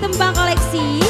tembang koleksi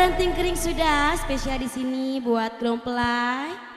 Bagi ranting kering sudah spesial di sini buat Grompelai.